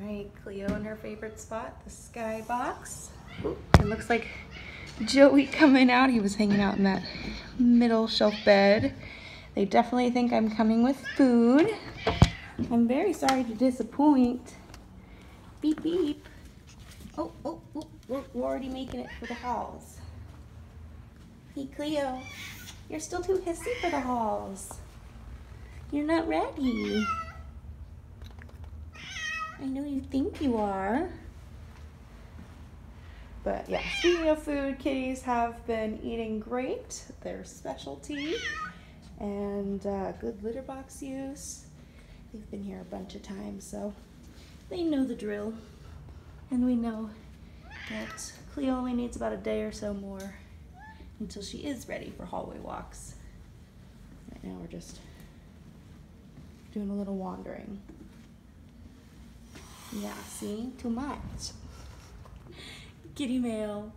All right, Cleo in her favorite spot, the sky box. It looks like Joey coming out. He was hanging out in that middle shelf bed. They definitely think I'm coming with food. I'm very sorry to disappoint. Beep, beep. Oh, oh, oh, we're, we're already making it for the halls. Hey, Cleo, you're still too hissy for the halls. You're not ready. I know you think you are. But yeah, speaking of food, kitties have been eating great. Their specialty and uh, good litter box use. They've been here a bunch of times, so they know the drill. And we know that Cleo only needs about a day or so more until she is ready for hallway walks. Right now we're just doing a little wandering. Yeah, see? Too much. Kitty mail.